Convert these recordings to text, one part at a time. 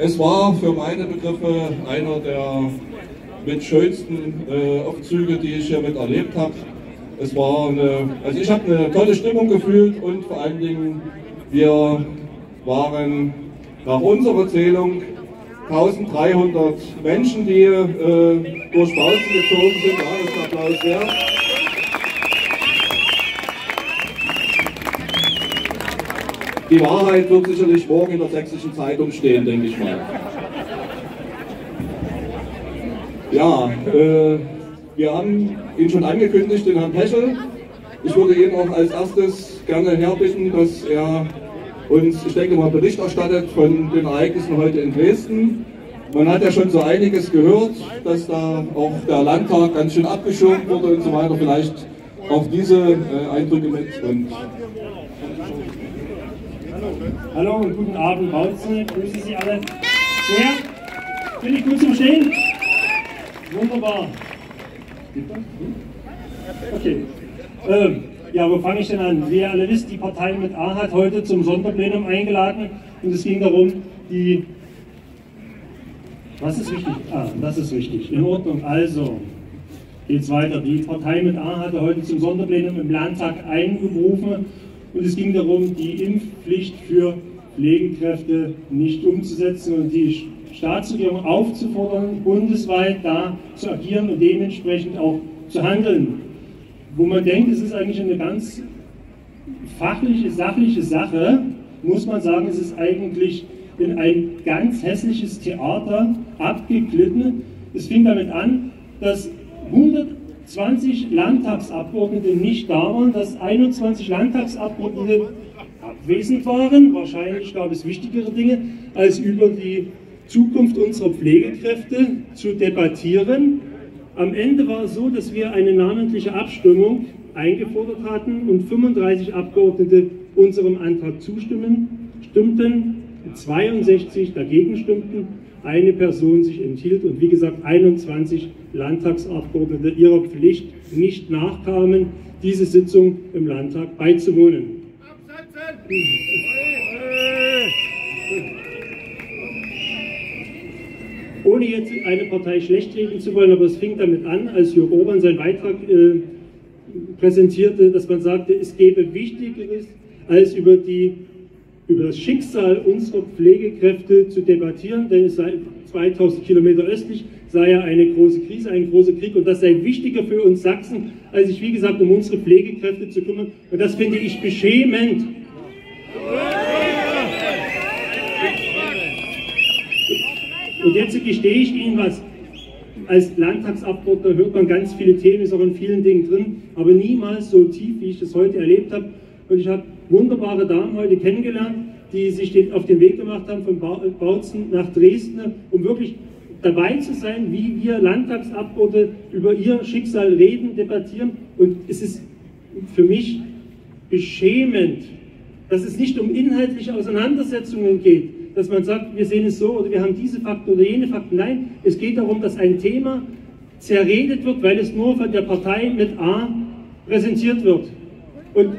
Es war für meine Begriffe einer der mit schönsten äh, Aufzüge, die ich hier mit erlebt habe. Es war eine, also ich habe eine tolle Stimmung gefühlt und vor allen Dingen wir waren nach unserer Zählung 1300 Menschen, die äh, durch Bautzen gezogen sind. Ja, das ist Applaus wert. Die Wahrheit wird sicherlich morgen in der sächsischen Zeitung stehen, denke ich mal. Ja, äh, wir haben ihn schon angekündigt, den Herrn Peschel. Ich würde ihn auch als erstes gerne herbitten, dass er uns, ich denke mal, Bericht erstattet von den Ereignissen heute in Dresden. Man hat ja schon so einiges gehört, dass da auch der Landtag ganz schön abgeschirmt wurde und so weiter. Vielleicht auch diese äh, Eindrücke mit. Und Hallo und guten Abend, Bautzen. Grüße Sie alle sehr. Bin ich gut zum Stehen? Wunderbar. Okay. Ähm, ja, wo fange ich denn an? Wie ihr alle wisst, die Partei mit A hat heute zum Sonderplenum eingeladen und es ging darum, die. Was ist wichtig? Ah, das ist wichtig. In Ordnung. Also, geht's weiter. Die Partei mit A hatte heute zum Sonderplenum im Landtag einberufen und es ging darum, die Impfpflicht für Pflegekräfte nicht umzusetzen und die Staatsregierung aufzufordern, bundesweit da zu agieren und dementsprechend auch zu handeln. Wo man denkt, es ist eigentlich eine ganz fachliche, sachliche Sache, muss man sagen, es ist eigentlich in ein ganz hässliches Theater abgeglitten. Es fing damit an, dass 120 Landtagsabgeordnete nicht da waren, dass 21 Landtagsabgeordnete abwesend waren. Wahrscheinlich gab es wichtigere Dinge, als über die Zukunft unserer Pflegekräfte zu debattieren. Am Ende war es so, dass wir eine namentliche Abstimmung eingefordert hatten und 35 Abgeordnete unserem Antrag zustimmen, stimmten, 62 dagegen stimmten, eine Person sich enthielt und wie gesagt 21 Landtagsabgeordnete ihrer Pflicht nicht nachkamen, diese Sitzung im Landtag beizuwohnen. Ohne jetzt eine Partei schlecht reden zu wollen, aber es fing damit an, als Jörg Orban seinen Beitrag äh, präsentierte, dass man sagte, es gäbe Wichtigeres, als über, die, über das Schicksal unserer Pflegekräfte zu debattieren, denn es sei 2000 Kilometer östlich sei ja eine große Krise, ein großer Krieg und das sei wichtiger für uns Sachsen, als sich wie gesagt um unsere Pflegekräfte zu kümmern. Und das finde ich beschämend. Und jetzt gestehe ich Ihnen was. Als Landtagsabgeordneter hört man ganz viele Themen, ist auch in vielen Dingen drin, aber niemals so tief, wie ich das heute erlebt habe. Und ich habe wunderbare Damen heute kennengelernt, die sich den, auf den Weg gemacht haben von Bautzen nach Dresden, um wirklich dabei zu sein, wie wir Landtagsabgeordnete über ihr Schicksal reden, debattieren. Und es ist für mich beschämend, dass es nicht um inhaltliche Auseinandersetzungen geht, dass man sagt, wir sehen es so oder wir haben diese Fakten oder jene Fakten. Nein, es geht darum, dass ein Thema zerredet wird, weil es nur von der Partei mit A präsentiert wird. Und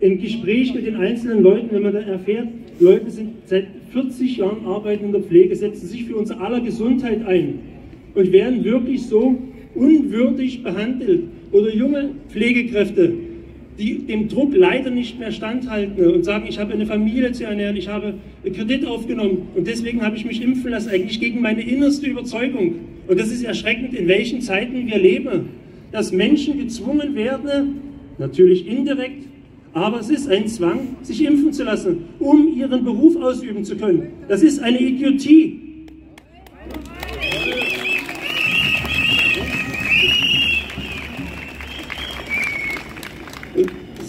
im Gespräch mit den einzelnen Leuten, wenn man dann erfährt, Leute sind seit 40 Jahren arbeiten in der Pflege, setzen sich für unser aller Gesundheit ein und werden wirklich so unwürdig behandelt. Oder junge Pflegekräfte, die dem Druck leider nicht mehr standhalten und sagen, ich habe eine Familie zu ernähren, ich habe Kredit aufgenommen und deswegen habe ich mich impfen lassen, eigentlich gegen meine innerste Überzeugung. Und das ist erschreckend, in welchen Zeiten wir leben, dass Menschen gezwungen werden, natürlich indirekt, aber es ist ein Zwang, sich impfen zu lassen, um ihren Beruf ausüben zu können. Das ist eine Idiotie.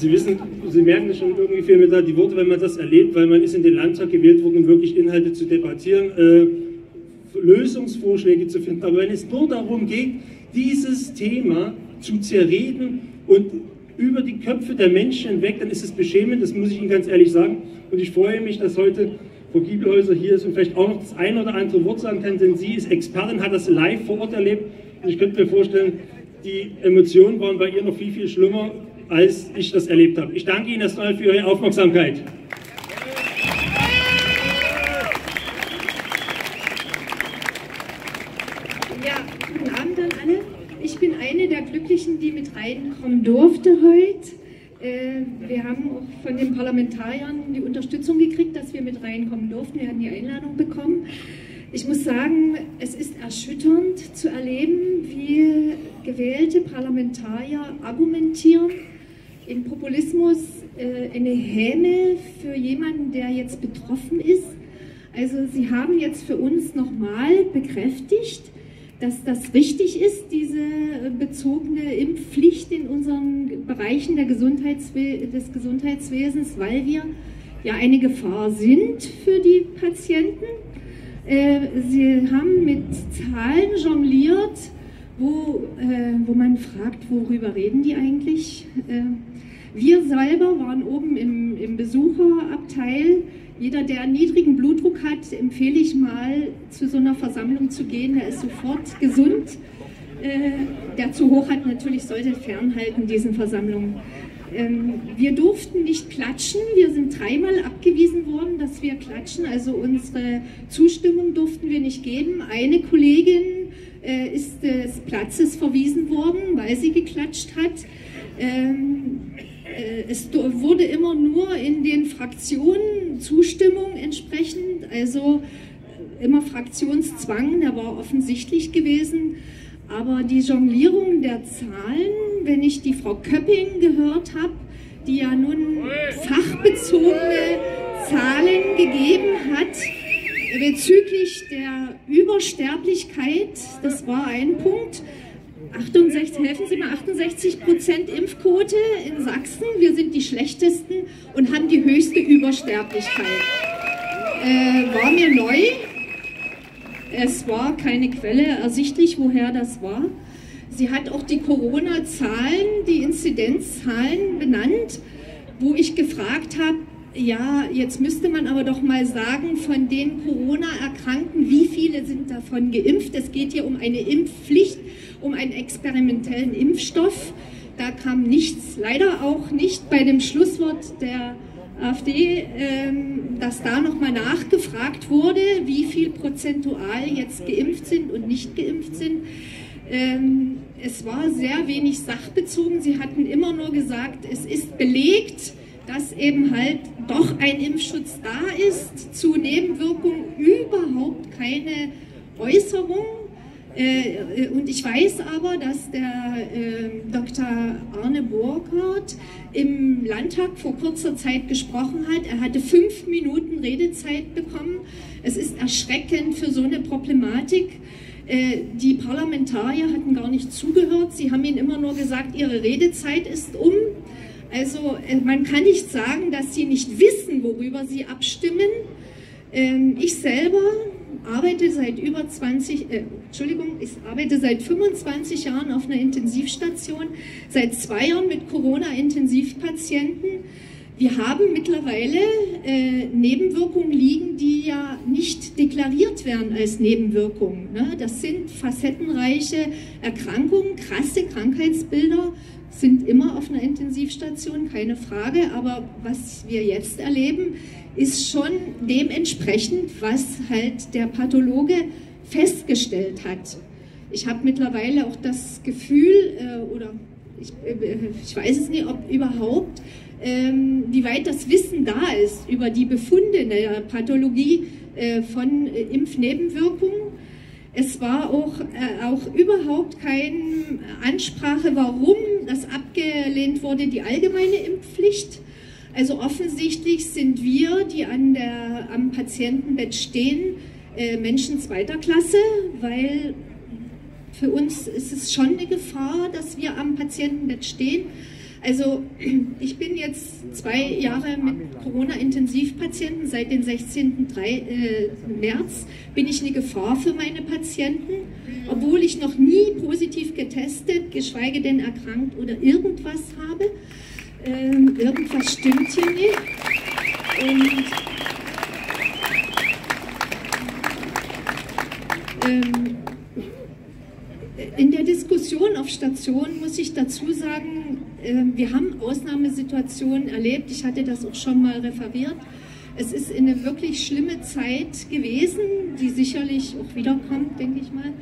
Sie wissen, Sie merken schon irgendwie viel mit die Worte, wenn man das erlebt, weil man ist in den Landtag gewählt worden, um wirklich Inhalte zu debattieren, äh, Lösungsvorschläge zu finden. Aber wenn es nur darum geht, dieses Thema zu zerreden und über die Köpfe der Menschen hinweg, dann ist es beschämend, das muss ich Ihnen ganz ehrlich sagen. Und ich freue mich, dass heute Frau Giebelhäuser hier ist und vielleicht auch noch das ein oder andere Wort sagen kann, denn sie ist Expertin, hat das live vor Ort erlebt. Und ich könnte mir vorstellen, die Emotionen waren bei ihr noch viel, viel schlimmer, als ich das erlebt habe. Ich danke Ihnen erstmal für Ihre Aufmerksamkeit. Ja, guten Abend an alle. Ich bin eine der Glücklichen, die mit reinkommen durfte heute. Äh, wir haben auch von den Parlamentariern die Unterstützung gekriegt, dass wir mit reinkommen durften. Wir hatten die Einladung bekommen. Ich muss sagen, es ist erschütternd zu erleben, wie gewählte Parlamentarier argumentieren. In Populismus äh, eine Häme für jemanden, der jetzt betroffen ist. Also Sie haben jetzt für uns nochmal bekräftigt, dass das richtig ist, diese bezogene Impfpflicht in unseren Bereichen Gesundheitswe des Gesundheitswesens, weil wir ja eine Gefahr sind für die Patienten. Äh, sie haben mit Zahlen jongliert, wo, äh, wo man fragt, worüber reden die eigentlich? Äh, wir selber waren oben im, im Besucherabteil jeder, der einen niedrigen Blutdruck hat, empfehle ich mal, zu so einer Versammlung zu gehen. Der ist sofort gesund. Äh, der zu hoch hat, natürlich sollte fernhalten diesen Versammlungen. Ähm, wir durften nicht klatschen. Wir sind dreimal abgewiesen worden, dass wir klatschen. Also unsere Zustimmung durften wir nicht geben. Eine Kollegin äh, ist des Platzes verwiesen worden, weil sie geklatscht hat. Ähm, äh, es wurde immer nur in den Fraktionen Zustimmung entsprechend, also äh, immer Fraktionszwang, der war offensichtlich gewesen. Aber die Jonglierung der Zahlen, wenn ich die Frau Köpping gehört habe, die ja nun fachbezogene Zahlen gegeben hat bezüglich der Übersterblichkeit, das war ein Punkt, 68, helfen Sie mal, 68 Prozent Impfquote in Sachsen. Wir sind die schlechtesten und haben die höchste Übersterblichkeit. Äh, war mir neu. Es war keine Quelle ersichtlich, woher das war. Sie hat auch die Corona-Zahlen, die Inzidenzzahlen benannt, wo ich gefragt habe, ja, jetzt müsste man aber doch mal sagen, von den Corona-Erkrankten, wie viele sind davon geimpft? Es geht hier um eine Impfpflicht um einen experimentellen Impfstoff. Da kam nichts, leider auch nicht bei dem Schlusswort der AfD, ähm, dass da nochmal nachgefragt wurde, wie viel prozentual jetzt geimpft sind und nicht geimpft sind. Ähm, es war sehr wenig sachbezogen. Sie hatten immer nur gesagt, es ist belegt, dass eben halt doch ein Impfschutz da ist, zu Nebenwirkungen überhaupt keine Äußerung. Äh, äh, und ich weiß aber, dass der äh, Dr. Arne Burkhardt im Landtag vor kurzer Zeit gesprochen hat. Er hatte fünf Minuten Redezeit bekommen. Es ist erschreckend für so eine Problematik. Äh, die Parlamentarier hatten gar nicht zugehört. Sie haben ihnen immer nur gesagt, ihre Redezeit ist um. Also äh, man kann nicht sagen, dass sie nicht wissen, worüber sie abstimmen. Ähm, ich selber arbeite seit über 20, äh, Entschuldigung, ich arbeite seit 25 Jahren auf einer Intensivstation, seit zwei Jahren mit Corona-Intensivpatienten. Wir haben mittlerweile äh, Nebenwirkungen liegen, die ja nicht deklariert werden als Nebenwirkungen. Ne? Das sind facettenreiche Erkrankungen, krasse Krankheitsbilder, sind immer auf einer Intensivstation, keine Frage. Aber was wir jetzt erleben, ist schon dementsprechend, was halt der Pathologe festgestellt hat. Ich habe mittlerweile auch das Gefühl, äh, oder ich, äh, ich, weiß es nicht, ob überhaupt, ähm, wie weit das Wissen da ist über die Befunde der Pathologie äh, von äh, Impfnebenwirkungen. Es war auch, äh, auch überhaupt keine Ansprache, warum das abgelehnt wurde, die allgemeine Impfpflicht. Also offensichtlich sind wir, die an der, am Patientenbett stehen, äh, Menschen zweiter Klasse, weil für uns ist es schon eine Gefahr, dass wir am Patientenbett stehen. Also ich bin jetzt zwei Jahre mit Corona-Intensivpatienten, seit dem 16. äh, März bin ich eine Gefahr für meine Patienten, obwohl ich noch nie positiv getestet, geschweige denn erkrankt oder irgendwas habe ähm, irgendwas stimmt hier nicht. Und ähm, Diskussion auf Station muss ich dazu sagen, äh, wir haben Ausnahmesituationen erlebt. Ich hatte das auch schon mal referiert. Es ist eine wirklich schlimme Zeit gewesen, die sicherlich auch wiederkommt, denke ich mal,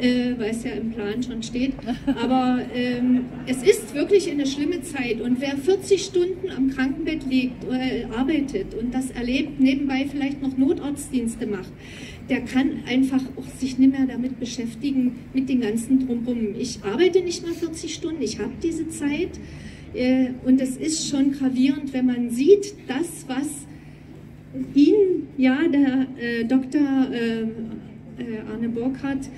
äh, weil es ja im Plan schon steht. Aber ähm, es ist wirklich eine schlimme Zeit. Und wer 40 Stunden am Krankenbett liegt, äh, arbeitet und das erlebt, nebenbei vielleicht noch Notarztdienste macht, der kann einfach auch sich nicht mehr damit beschäftigen, mit den ganzen Drumherum. Ich arbeite nicht mal 40 Stunden, ich habe diese Zeit. Äh, und es ist schon gravierend, wenn man sieht, das, was ihn, ja, der äh, Dr. Äh, äh, Arne Burkhardt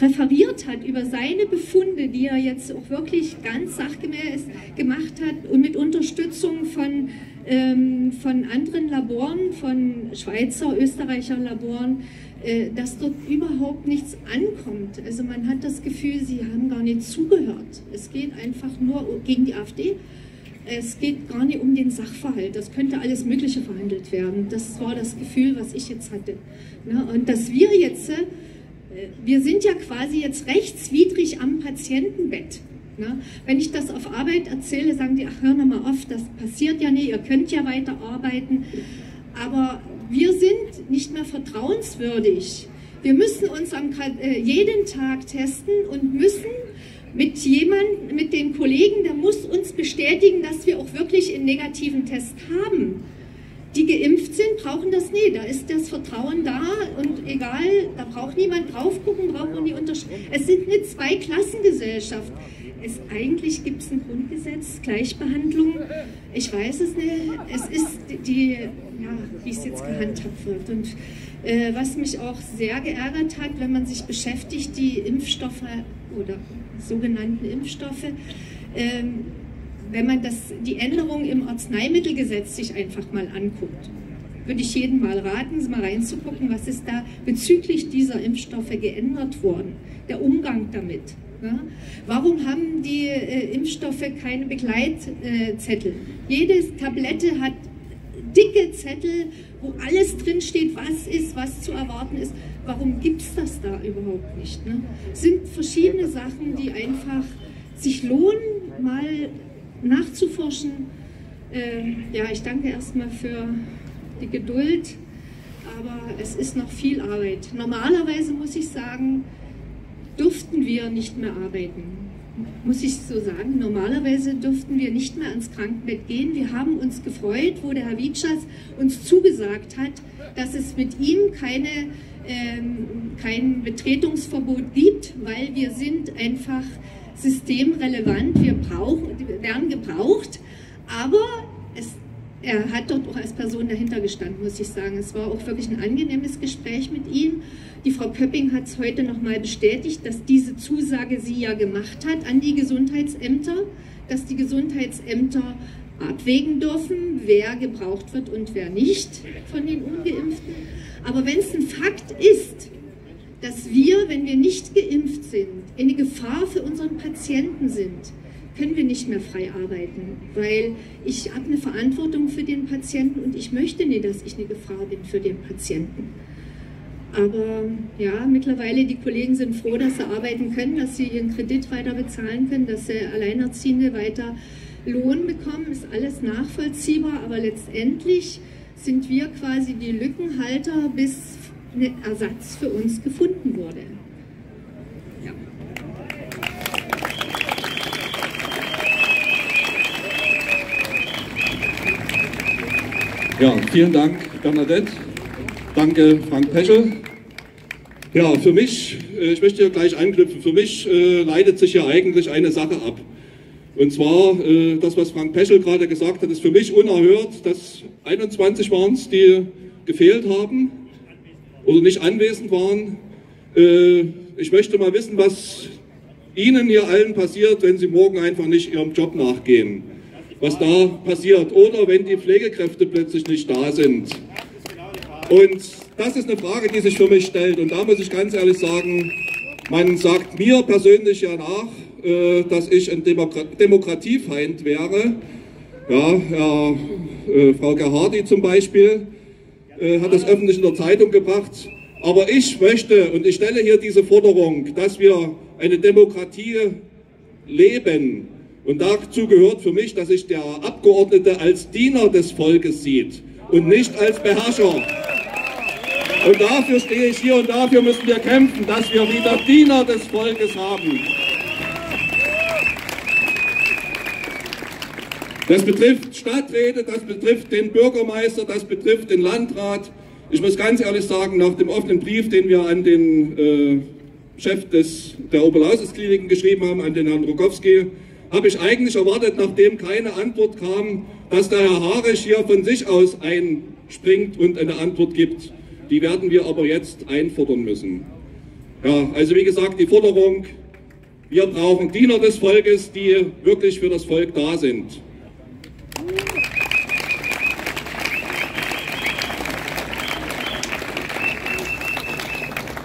referiert hat über seine Befunde, die er jetzt auch wirklich ganz sachgemäß gemacht hat und mit Unterstützung von, ähm, von anderen Laboren, von Schweizer, Österreicher Laboren, äh, dass dort überhaupt nichts ankommt. Also man hat das Gefühl, sie haben gar nicht zugehört. Es geht einfach nur gegen die AfD. Es geht gar nicht um den Sachverhalt. Das könnte alles Mögliche verhandelt werden. Das war das Gefühl, was ich jetzt hatte. und dass wir jetzt, äh, wir sind ja quasi jetzt rechtswidrig am Patientenbett. Wenn ich das auf Arbeit erzähle, sagen die, ach hör mal auf, das passiert ja nicht, ihr könnt ja weiter arbeiten. Aber wir sind nicht mehr vertrauenswürdig. Wir müssen uns am, äh, jeden Tag testen und müssen mit jemandem, mit den Kollegen, der muss uns bestätigen, dass wir auch wirklich einen negativen Test haben. Die geimpft sind, brauchen das nicht. Da ist das Vertrauen da und egal, da braucht niemand drauf gucken, braucht man die Unterschrift. Es sind eine Zweiklassengesellschaft. Es, eigentlich gibt es ein Grundgesetz, Gleichbehandlung. Ich weiß es nicht. Es ist die, ja, wie es jetzt gehandhabt wird. Und äh, was mich auch sehr geärgert hat, wenn man sich beschäftigt, die Impfstoffe oder sogenannten Impfstoffe, ähm, wenn man das, die Änderung im Arzneimittelgesetz sich einfach mal anguckt, würde ich jedem mal raten, mal reinzugucken, was ist da bezüglich dieser Impfstoffe geändert worden, der Umgang damit. Ja? Warum haben die äh, Impfstoffe keine Begleitzettel? Jede Tablette hat dicke Zettel, wo alles drinsteht, was ist, was zu erwarten ist. Warum gibt es das da überhaupt nicht? Ne? Sind verschiedene Sachen, die einfach sich lohnen, mal nachzuforschen. Äh, ja, ich danke erstmal für die Geduld, aber es ist noch viel Arbeit. Normalerweise muss ich sagen, durften wir nicht mehr arbeiten muss ich so sagen, normalerweise durften wir nicht mehr ans Krankenbett gehen. Wir haben uns gefreut, wo der Herr Witschas uns zugesagt hat, dass es mit ihm keine, ähm, kein Betretungsverbot gibt, weil wir sind einfach systemrelevant, wir, brauchen, werden gebraucht, aber es er hat dort auch als Person dahinter gestanden, muss ich sagen. Es war auch wirklich ein angenehmes Gespräch mit ihm. Die Frau Köpping hat es heute nochmal bestätigt, dass diese Zusage sie ja gemacht hat an die Gesundheitsämter, dass die Gesundheitsämter abwägen dürfen, wer gebraucht wird und wer nicht von den Ungeimpften. Aber wenn es ein Fakt ist, dass wir, wenn wir nicht geimpft sind, eine Gefahr für unseren Patienten sind, können wir nicht mehr frei arbeiten, weil ich habe eine Verantwortung für den Patienten und ich möchte nicht, dass ich eine Gefahr bin für den Patienten. Aber ja, mittlerweile die Kollegen sind froh, dass sie arbeiten können, dass sie ihren Kredit weiter bezahlen können, dass sie Alleinerziehende weiter Lohn bekommen, ist alles nachvollziehbar, aber letztendlich sind wir quasi die Lückenhalter, bis ein Ersatz für uns gefunden wurde. Ja, vielen Dank, Bernadette. Danke, Frank Peschel. Ja, für mich, äh, ich möchte hier gleich anknüpfen, für mich äh, leitet sich ja eigentlich eine Sache ab. Und zwar, äh, das, was Frank Peschel gerade gesagt hat, ist für mich unerhört, dass 21 waren es, die gefehlt haben oder nicht anwesend waren. Äh, ich möchte mal wissen, was Ihnen hier allen passiert, wenn Sie morgen einfach nicht Ihrem Job nachgehen was da passiert. Oder wenn die Pflegekräfte plötzlich nicht da sind. Und das ist eine Frage, die sich für mich stellt. Und da muss ich ganz ehrlich sagen, man sagt mir persönlich ja nach, äh, dass ich ein Demokratiefeind wäre. Ja, ja äh, Frau Gerhardi zum Beispiel äh, hat das öffentlich in der Zeitung gebracht. Aber ich möchte und ich stelle hier diese Forderung, dass wir eine Demokratie leben, und dazu gehört für mich, dass sich der Abgeordnete als Diener des Volkes sieht und nicht als Beherrscher. Und dafür stehe ich hier und dafür müssen wir kämpfen, dass wir wieder Diener des Volkes haben. Das betrifft Stadträte, das betrifft den Bürgermeister, das betrifft den Landrat. Ich muss ganz ehrlich sagen, nach dem offenen Brief, den wir an den äh, Chef des, der Oberlausitz-Kliniken geschrieben haben, an den Herrn Rogowski, habe ich eigentlich erwartet, nachdem keine Antwort kam, dass der Herr Harisch hier von sich aus einspringt und eine Antwort gibt. Die werden wir aber jetzt einfordern müssen. Ja, also wie gesagt, die Forderung, wir brauchen Diener des Volkes, die wirklich für das Volk da sind.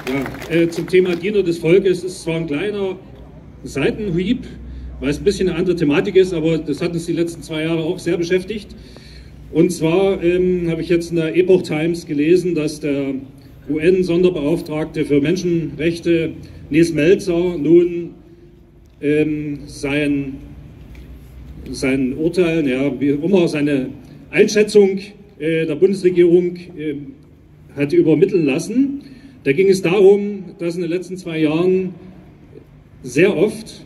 Ja, äh, zum Thema Diener des Volkes ist zwar ein kleiner Seitenhieb, weil es ein bisschen eine andere Thematik ist, aber das hat uns die letzten zwei Jahre auch sehr beschäftigt. Und zwar ähm, habe ich jetzt in der Epoch Times gelesen, dass der UN-Sonderbeauftragte für Menschenrechte Nils Melzer nun ähm, sein, sein Urteil, ja, wie immer seine Einschätzung äh, der Bundesregierung äh, hat übermitteln lassen. Da ging es darum, dass in den letzten zwei Jahren sehr oft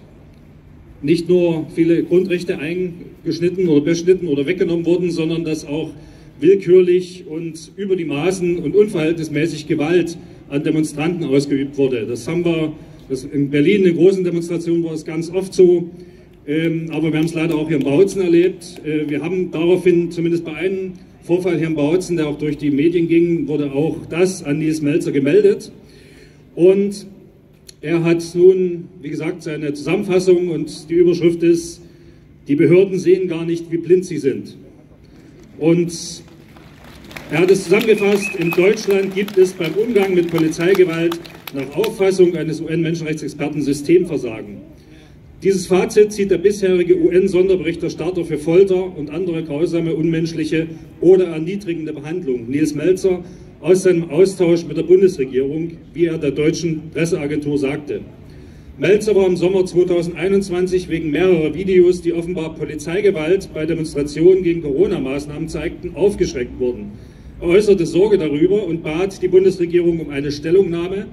nicht nur viele Grundrechte eingeschnitten oder beschnitten oder weggenommen wurden, sondern dass auch willkürlich und über die Maßen und unverhältnismäßig Gewalt an Demonstranten ausgeübt wurde. Das haben wir, das in Berlin in großen Demonstrationen war es ganz oft so, ähm, aber wir haben es leider auch hier in Bautzen erlebt. Äh, wir haben daraufhin, zumindest bei einem Vorfall hier in Bautzen, der auch durch die Medien ging, wurde auch das an Nils Melzer gemeldet. Und er hat nun, wie gesagt, seine Zusammenfassung und die Überschrift ist, die Behörden sehen gar nicht, wie blind sie sind. Und er hat es zusammengefasst, in Deutschland gibt es beim Umgang mit Polizeigewalt nach Auffassung eines UN-Menschenrechtsexperten Systemversagen. Dieses Fazit zieht der bisherige UN-Sonderberichterstatter für Folter und andere grausame, unmenschliche oder erniedrigende Behandlung, Nils Melzer, aus seinem Austausch mit der Bundesregierung, wie er der deutschen Presseagentur sagte. Melzer war im Sommer 2021 wegen mehrerer Videos, die offenbar Polizeigewalt bei Demonstrationen gegen Corona-Maßnahmen zeigten, aufgeschreckt worden. Er äußerte Sorge darüber und bat die Bundesregierung um eine Stellungnahme.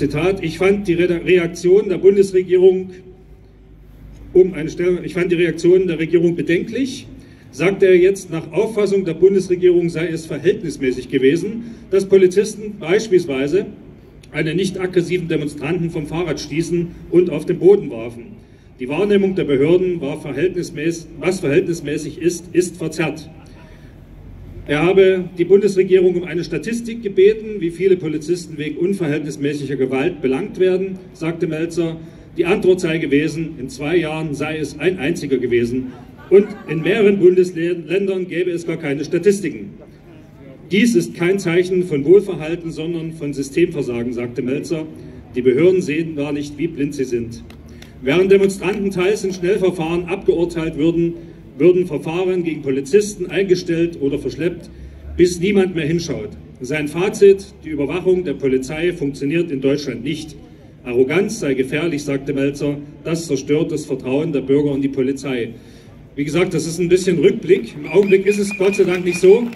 Zitat, ich fand die Reaktion der Bundesregierung um eine Stellung, ich fand die Reaktion der Regierung bedenklich sagt er jetzt, nach Auffassung der Bundesregierung sei es verhältnismäßig gewesen, dass Polizisten beispielsweise einen nicht aggressiven Demonstranten vom Fahrrad stießen und auf den Boden warfen. Die Wahrnehmung der Behörden, war verhältnismäßig, was verhältnismäßig ist, ist verzerrt. Er habe die Bundesregierung um eine Statistik gebeten, wie viele Polizisten wegen unverhältnismäßiger Gewalt belangt werden, sagte Melzer. Die Antwort sei gewesen, in zwei Jahren sei es ein einziger gewesen, und in mehreren Bundesländern gäbe es gar keine Statistiken. Dies ist kein Zeichen von Wohlverhalten, sondern von Systemversagen, sagte Melzer. Die Behörden sehen gar nicht, wie blind sie sind. Während Demonstranten teils in Schnellverfahren abgeurteilt würden, würden Verfahren gegen Polizisten eingestellt oder verschleppt, bis niemand mehr hinschaut. Sein Fazit, die Überwachung der Polizei funktioniert in Deutschland nicht. Arroganz sei gefährlich, sagte Melzer, das zerstört das Vertrauen der Bürger in die Polizei. Wie gesagt, das ist ein bisschen Rückblick. Im Augenblick ist es Gott sei Dank nicht so.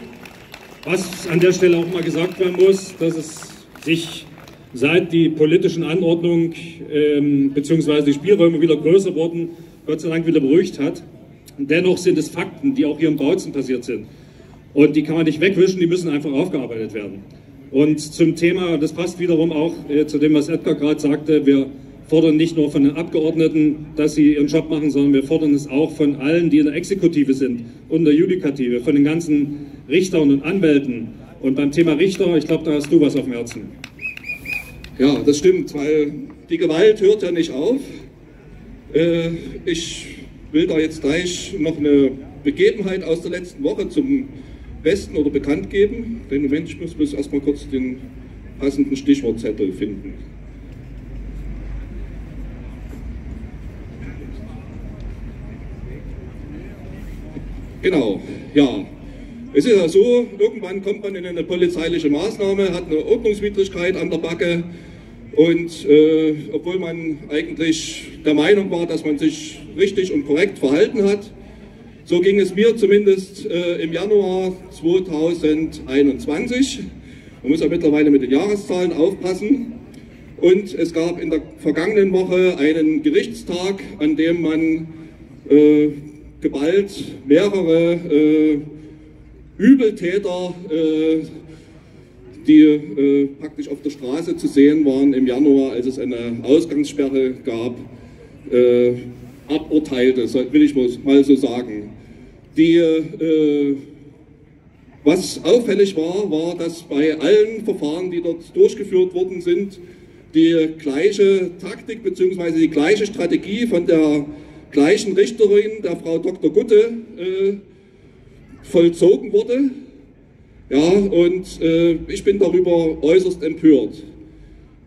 Was an der Stelle auch mal gesagt werden muss, dass es sich seit die politischen Anordnungen ähm, bzw. die Spielräume wieder größer wurden, Gott sei Dank wieder beruhigt hat. Dennoch sind es Fakten, die auch hier im Bautzen passiert sind. Und die kann man nicht wegwischen, die müssen einfach aufgearbeitet werden. Und zum Thema, das passt wiederum auch äh, zu dem, was Edgar gerade sagte, wir fordern nicht nur von den Abgeordneten, dass sie ihren Job machen, sondern wir fordern es auch von allen, die in der Exekutive sind und der Judikative, von den ganzen Richtern und Anwälten. Und beim Thema Richter, ich glaube, da hast du was auf dem Herzen. Ja, das stimmt, weil die Gewalt hört ja nicht auf. Äh, ich will da jetzt gleich noch eine Begebenheit aus der letzten Woche zum Besten oder bekannt geben. Den Moment, ich muss bloß erstmal kurz den passenden Stichwortzettel finden. Genau, ja. Es ist ja so, irgendwann kommt man in eine polizeiliche Maßnahme, hat eine Ordnungswidrigkeit an der Backe und äh, obwohl man eigentlich der Meinung war, dass man sich richtig und korrekt verhalten hat, So ging es mir zumindest äh, im Januar 2021. Man muss ja mittlerweile mit den Jahreszahlen aufpassen. Und es gab in der vergangenen Woche einen Gerichtstag, an dem man äh, geballt mehrere äh, Übeltäter, äh, die äh, praktisch auf der Straße zu sehen waren im Januar, als es eine Ausgangssperre gab, äh, aburteilte, will ich mal so sagen. Die, äh, was auffällig war, war, dass bei allen Verfahren, die dort durchgeführt worden sind, die gleiche Taktik bzw. die gleiche Strategie von der gleichen Richterin, der Frau Dr. Gutte, äh, vollzogen wurde. Ja, und äh, ich bin darüber äußerst empört.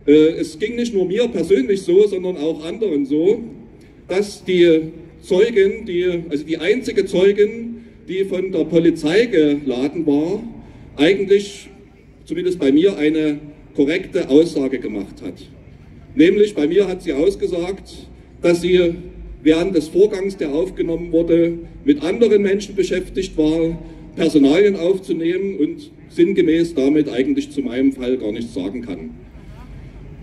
Äh, es ging nicht nur mir persönlich so, sondern auch anderen so, dass die Zeugin, die, also die einzige Zeugin, die von der Polizei geladen war, eigentlich, zumindest bei mir, eine korrekte Aussage gemacht hat. Nämlich bei mir hat sie ausgesagt, dass sie während des Vorgangs, der aufgenommen wurde, mit anderen Menschen beschäftigt war, Personalien aufzunehmen und sinngemäß damit eigentlich zu meinem Fall gar nichts sagen kann.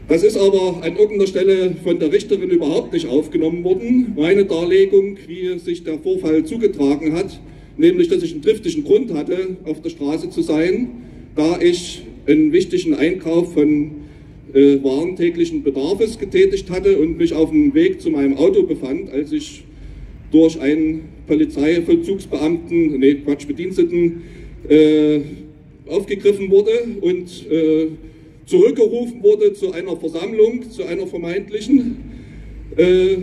Das ist aber an irgendeiner Stelle von der Richterin überhaupt nicht aufgenommen worden. Meine Darlegung, wie sich der Vorfall zugetragen hat, nämlich dass ich einen triftigen Grund hatte, auf der Straße zu sein, da ich einen wichtigen Einkauf von äh, Waren täglichen Bedarfs getätigt hatte und mich auf dem Weg zu meinem Auto befand, als ich durch einen Polizeivollzugsbeamten, nee, Quatsch, Bediensteten, äh, aufgegriffen wurde und äh, zurückgerufen wurde zu einer Versammlung, zu einer vermeintlichen, äh,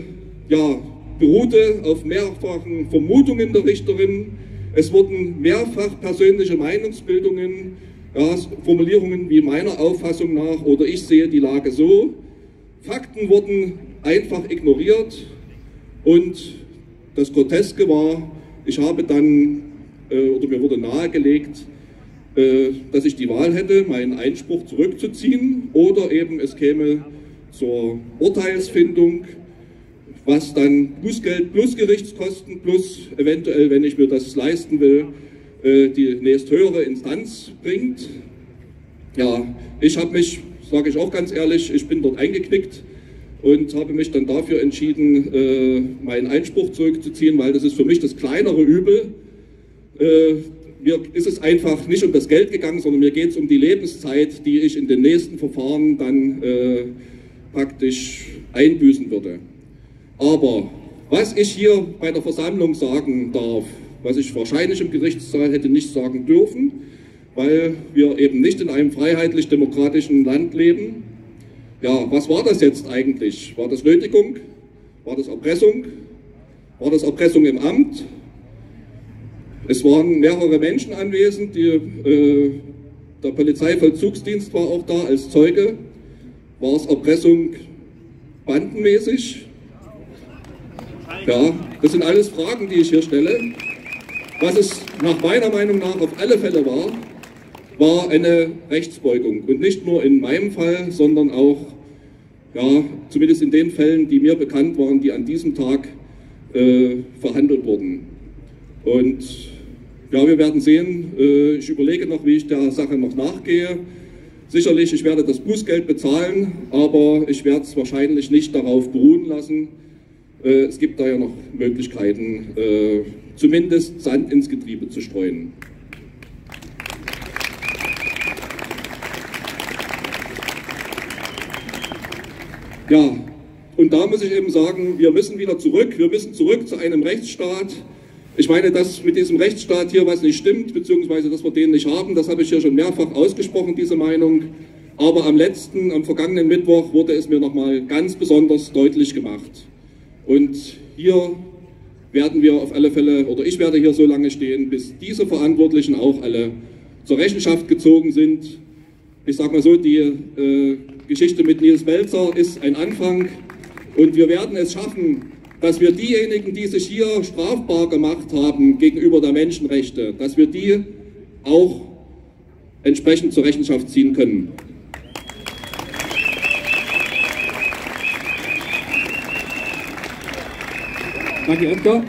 ja, beruhte auf mehrfachen Vermutungen der Richterin. Es wurden mehrfach persönliche Meinungsbildungen ja, Formulierungen wie meiner Auffassung nach oder ich sehe die Lage so. Fakten wurden einfach ignoriert und das Groteske war, ich habe dann, äh, oder mir wurde nahegelegt, äh, dass ich die Wahl hätte, meinen Einspruch zurückzuziehen oder eben es käme zur Urteilsfindung, was dann Bußgeld plus Gerichtskosten plus eventuell, wenn ich mir das leisten will, äh, die nächsthöhere Instanz bringt. Ja, ich habe mich, sage ich auch ganz ehrlich, ich bin dort eingeknickt und habe mich dann dafür entschieden, äh, meinen Einspruch zurückzuziehen, weil das ist für mich das kleinere Übel. Äh, mir ist es einfach nicht um das Geld gegangen, sondern mir geht es um die Lebenszeit, die ich in den nächsten Verfahren dann praktisch einbüßen würde. Aber was ich hier bei der Versammlung sagen darf, was ich wahrscheinlich im Gerichtssaal hätte nicht sagen dürfen, weil wir eben nicht in einem freiheitlich-demokratischen Land leben. Ja, was war das jetzt eigentlich? War das Nötigung? War das Erpressung? War das Erpressung im Amt? Es waren mehrere Menschen anwesend, die, äh, der Polizeivollzugsdienst war auch da als Zeuge. War es Erpressung bandenmäßig? Ja, das sind alles Fragen, die ich hier stelle. Was es nach meiner Meinung nach auf alle Fälle war, war eine Rechtsbeugung. Und nicht nur in meinem Fall, sondern auch, ja, zumindest in den Fällen, die mir bekannt waren, die an diesem Tag äh, verhandelt wurden. Und ja, wir werden sehen. Äh, ich überlege noch, wie ich der Sache noch nachgehe. Sicherlich, ich werde das Bußgeld bezahlen, aber ich werde es wahrscheinlich nicht darauf beruhen lassen. Äh, es gibt da ja noch Möglichkeiten, äh, zumindest Sand ins Getriebe zu streuen. Ja, und da muss ich eben sagen, wir müssen wieder zurück, wir müssen zurück zu einem Rechtsstaat. Ich meine, dass mit diesem Rechtsstaat hier was nicht stimmt, beziehungsweise dass wir den nicht haben, das habe ich hier schon mehrfach ausgesprochen, diese Meinung. Aber am letzten, am vergangenen Mittwoch wurde es mir nochmal ganz besonders deutlich gemacht. Und hier werden wir auf alle Fälle, oder ich werde hier so lange stehen, bis diese Verantwortlichen auch alle zur Rechenschaft gezogen sind. Ich sage mal so, die äh, Geschichte mit Nils Melzer ist ein Anfang und wir werden es schaffen, dass wir diejenigen, die sich hier strafbar gemacht haben gegenüber der Menschenrechte, dass wir die auch entsprechend zur Rechenschaft ziehen können. Danke, Edgar.